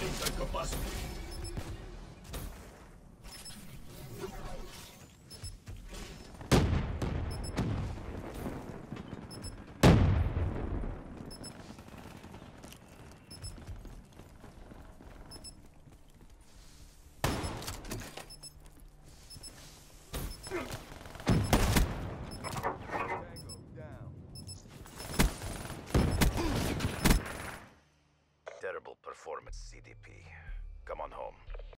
Insel gepasst. Performance CDP. Come on home.